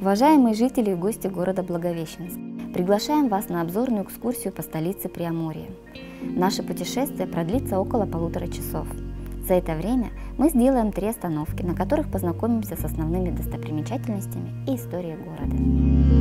Уважаемые жители и гости города Благовещенск, приглашаем вас на обзорную экскурсию по столице Приамурья. Наше путешествие продлится около полутора часов. За это время мы сделаем три остановки, на которых познакомимся с основными достопримечательностями и историей города.